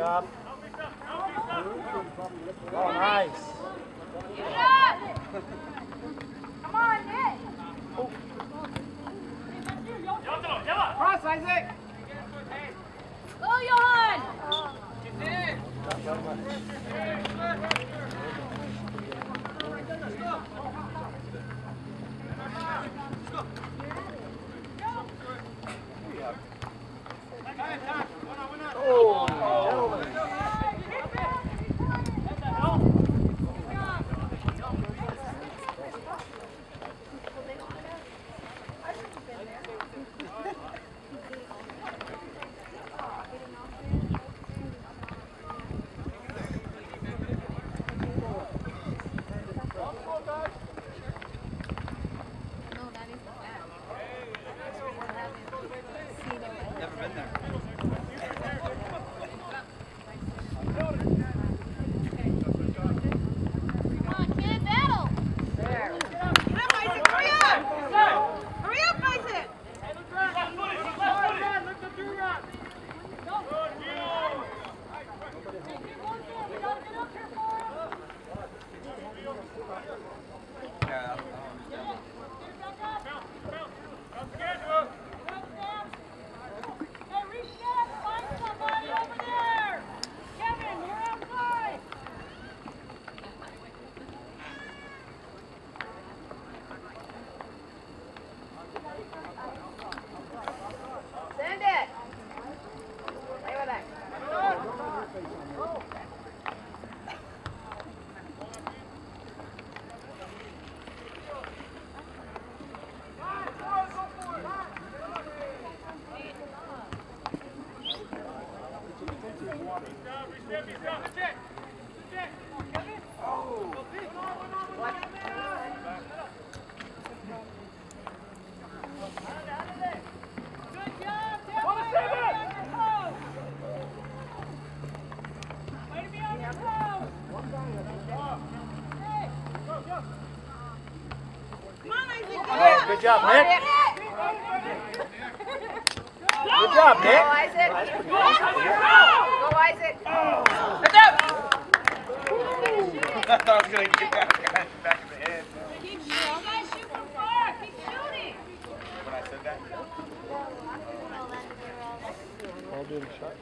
job. Oh, nice. Isaac. Get Nick, good job, Nick. Good job, Nick. I thought I was gonna get that in the back of the head Keep shooting. You guys shoot from far. Keep shooting. when I said. All doing a shot.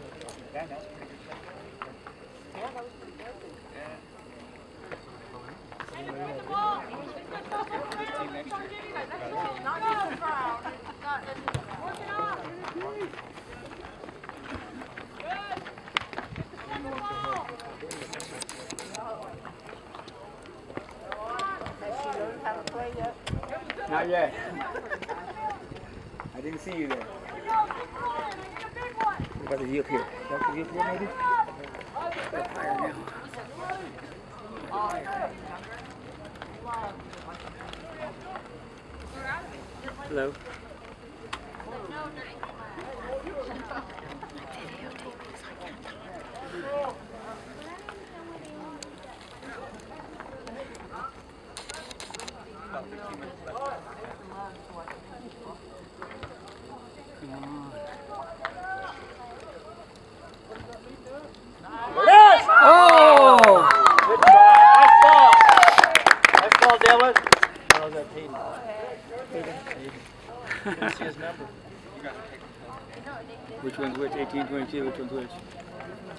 Yet. I didn't see you there. We got the view up here. Got the view up here, maybe? Now. Hello. Come on. Yes! Oh! Good try. Nice ball. Nice ball, Dylan. That was that Peyton. Hayden. Couldn't see his number. Which one's which? 18, 22, which one's which?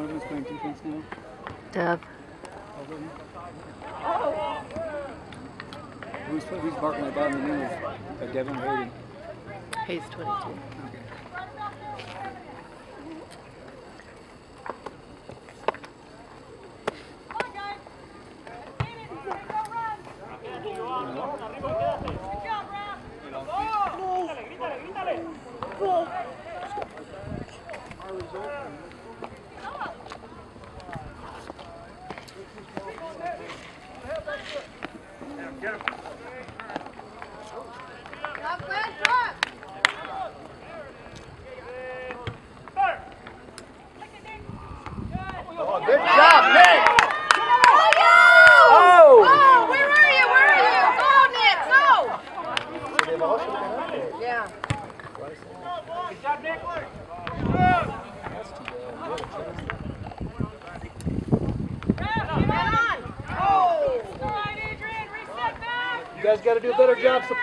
One of them's playing defense now. Deb. Oh. Who's, who's barking at the bottom of the knee? Devin Hayden. Hayes 22. Okay. Good job, man!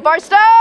Barstow.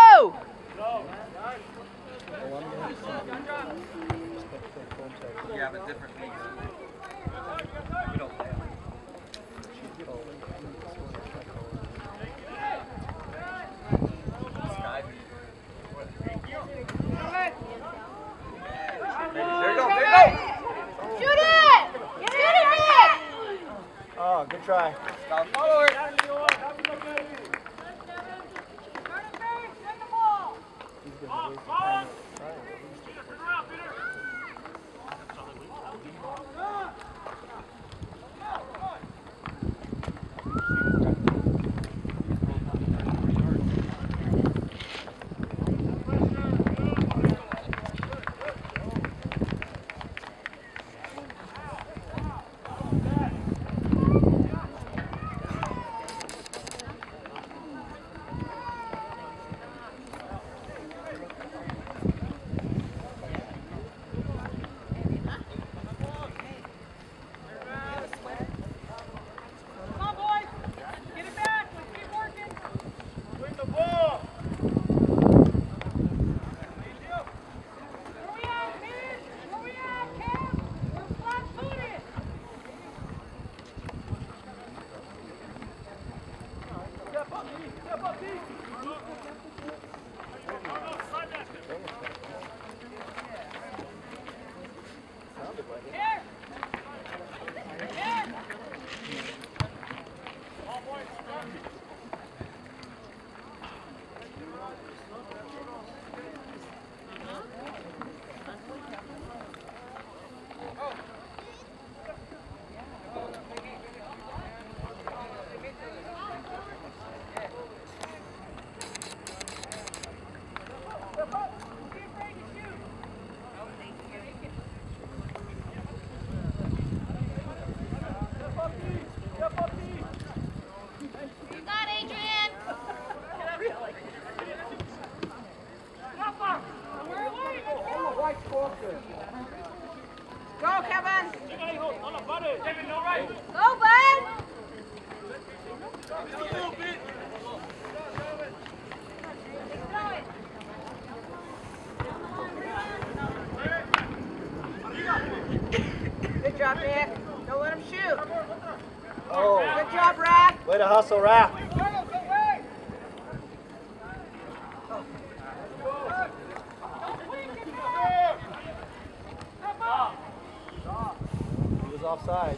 Way to hustle, Rap. Offside.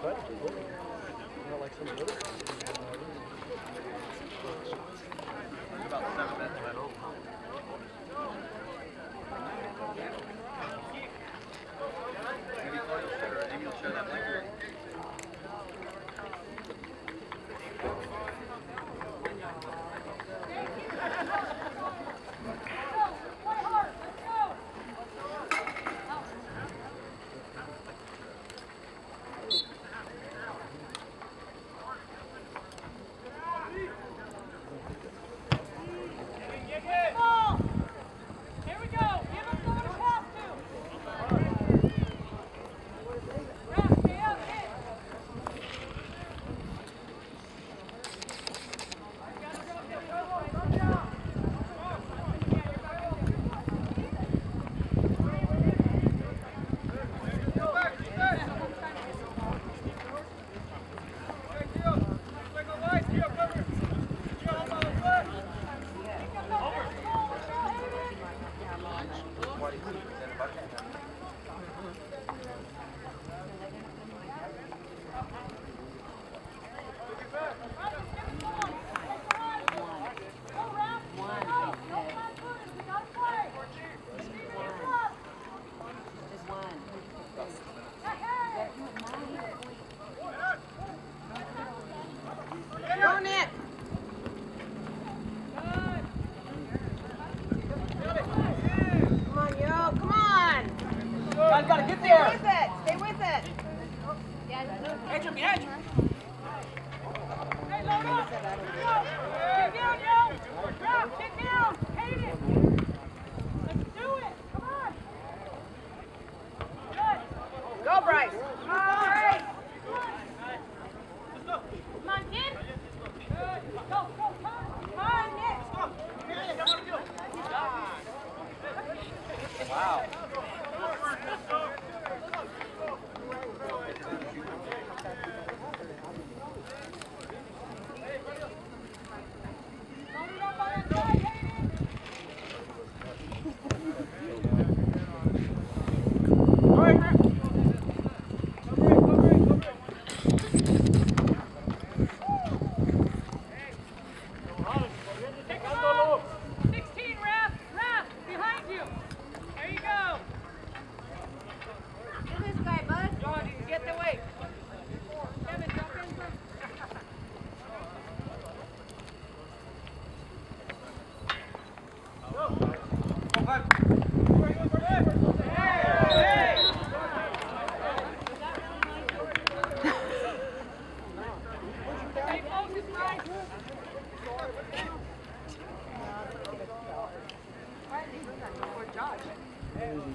try to do it. Not like some of the other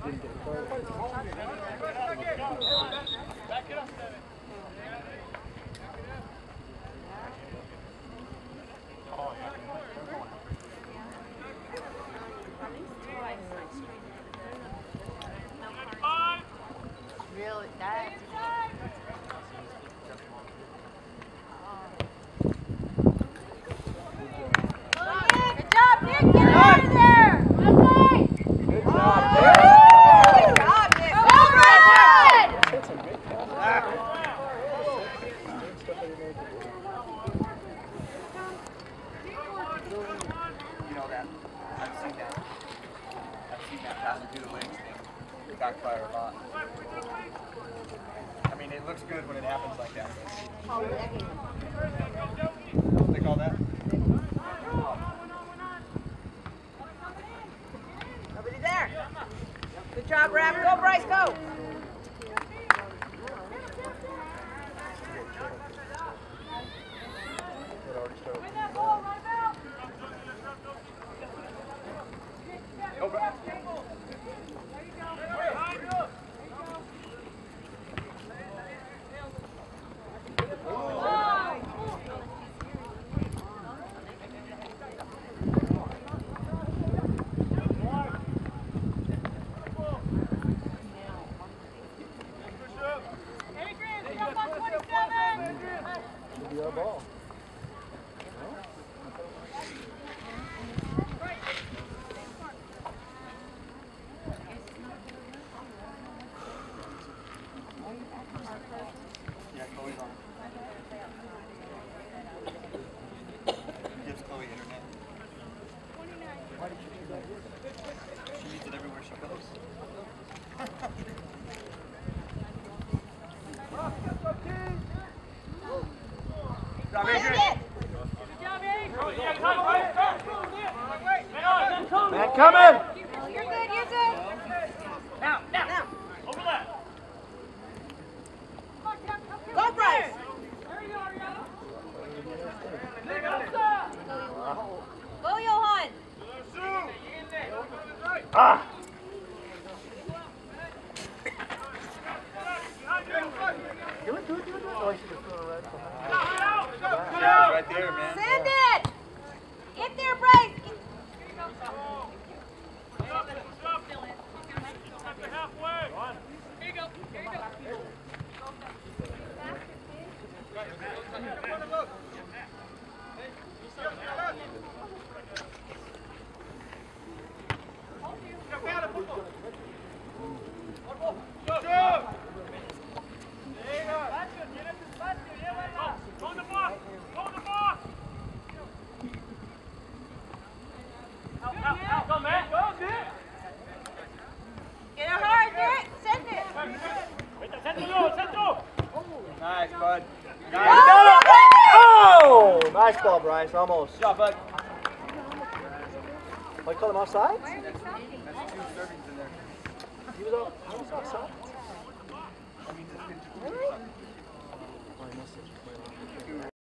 didn't get a card. Job, Adrian.